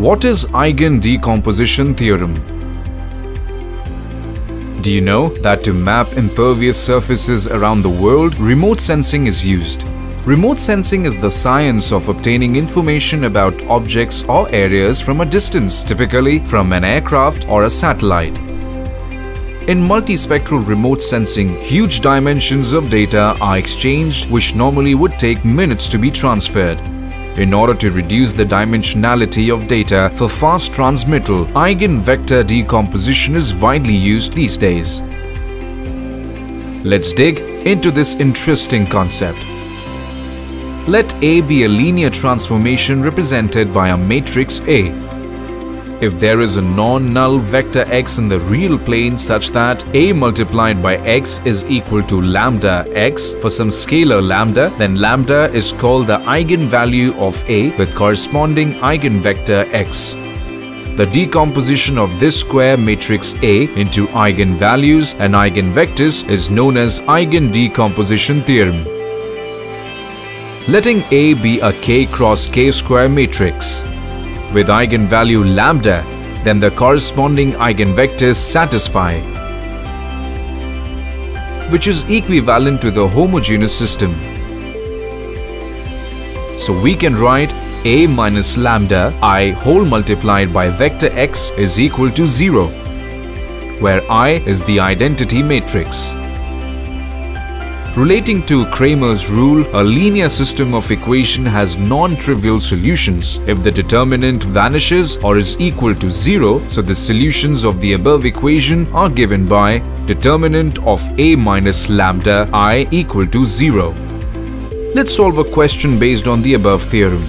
What is eigen decomposition theorem? Do you know that to map impervious surfaces around the world, remote sensing is used? Remote sensing is the science of obtaining information about objects or areas from a distance, typically from an aircraft or a satellite. In multispectral remote sensing, huge dimensions of data are exchanged which normally would take minutes to be transferred. In order to reduce the dimensionality of data for fast transmittal, eigenvector decomposition is widely used these days. Let's dig into this interesting concept. Let A be a linear transformation represented by a matrix A. If there is a non-null vector x in the real plane such that A multiplied by x is equal to lambda x for some scalar lambda, then lambda is called the eigenvalue of A with corresponding eigenvector x. The decomposition of this square matrix A into eigenvalues and eigenvectors is known as eigendecomposition theorem letting A be a k cross k square matrix. With eigenvalue lambda, then the corresponding eigenvectors satisfy, which is equivalent to the homogeneous system. So we can write a minus lambda i whole multiplied by vector x is equal to 0, where i is the identity matrix. Relating to Cramer's rule, a linear system of equation has non-trivial solutions if the determinant vanishes or is equal to zero, so the solutions of the above equation are given by determinant of a minus lambda i equal to zero. Let's solve a question based on the above theorem.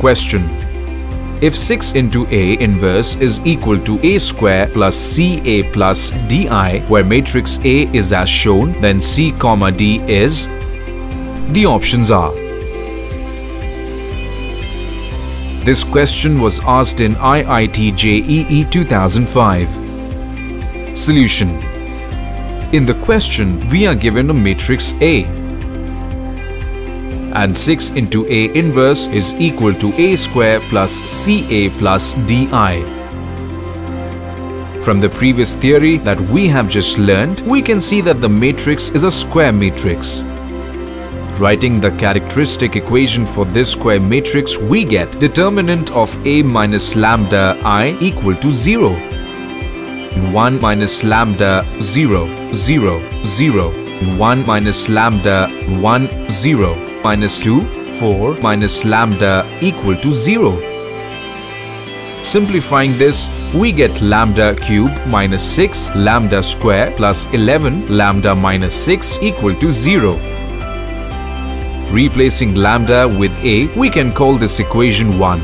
Question if 6 into A inverse is equal to A square plus CA plus DI, where matrix A is as shown, then C comma D is, the options are. This question was asked in IIT JEE 2005. Solution In the question, we are given a matrix A and 6 into A inverse is equal to A square plus CA plus DI. From the previous theory that we have just learned, we can see that the matrix is a square matrix. Writing the characteristic equation for this square matrix, we get determinant of A minus lambda I equal to 0. 1 minus lambda 0, 0, 0. 1 minus lambda 1, 0 minus 2, 4 minus lambda equal to 0. Simplifying this, we get lambda cube minus 6 lambda square plus 11 lambda minus 6 equal to 0. Replacing lambda with a, we can call this equation 1.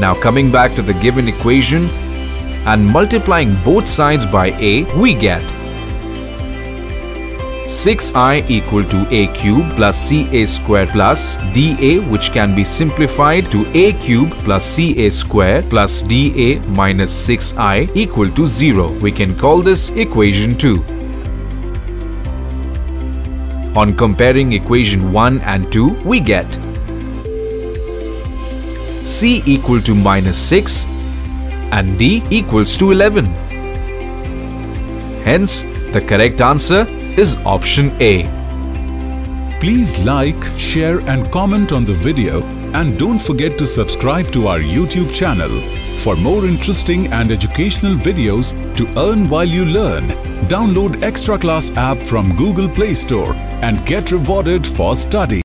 Now coming back to the given equation and multiplying both sides by a, we get 6i equal to a cube plus ca square plus dA which can be simplified to a cube plus ca square plus dA minus 6i equal to 0. We can call this equation 2. On comparing equation 1 and 2, we get c equal to minus 6 and d equals to 11. Hence, the correct answer is option A. Please like, share and comment on the video and don't forget to subscribe to our YouTube channel for more interesting and educational videos to earn while you learn. Download Extra Class app from Google Play Store and get rewarded for study.